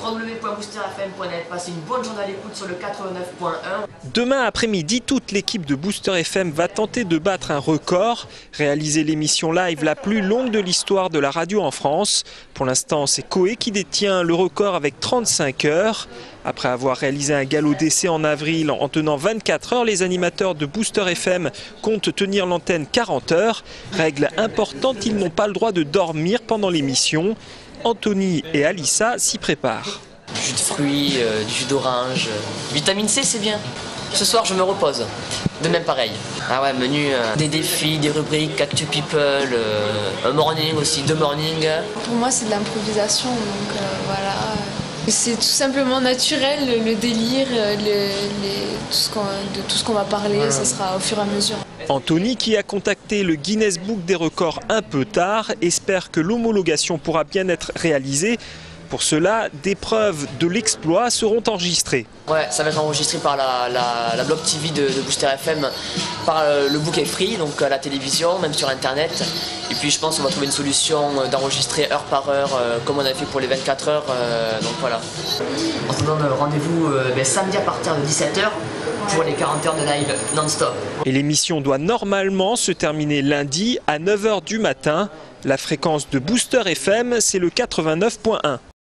www.boosterfm.net. Passez une bonne journée à l'écoute sur le 89.1. Demain après-midi, toute l'équipe de Booster FM va tenter de battre un record, réaliser l'émission live la plus longue de l'histoire de la radio en France. Pour l'instant, c'est Coé qui détient le record avec 35 heures. Après avoir réalisé un galop d'essai en avril en tenant 24 heures, les animateurs de Booster FM comptent tenir l'antenne 40 heures. Règle importante, ils n'ont pas le droit de dormir pendant l'émission. Anthony et Alissa s'y préparent. Du jus de fruits, euh, du jus d'orange. euh, Vitamine C, c'est bien. Ce soir, je me repose. De même pareil. Ah ouais, menu, euh, des défis, des rubriques, Actu People, euh, un morning aussi, deux mornings. Pour moi, c'est de l'improvisation, donc euh, voilà. C'est tout simplement naturel, le, le délire, euh, le- les- tout ce qu'on- de tout ce qu'on va parler, ça sera au fur et à mesure. Anthony, qui a contacté le Guinness Book des records un peu tard, espère que l'homologation pourra bien être réalisée. Pour cela, des preuves de l'exploit seront enregistrées. Ouais, ça va être enregistré par la, la, la Blog TV de, de Booster FM, euh, le book est free, donc à la télévision, même sur internet. Et puis je pense qu'on va trouver une solution euh, d'enregistrer heure par heure, euh, comme on avait fait pour les 24 heures. euh, donc voilà. On se donne rendez-vous euh, ben, samedi à partir de 17h pour les 40 heures de live non-stop. Et l'émission doit normalement se terminer lundi à 9h du matin. La fréquence de Booster FM, c'est le 89.1.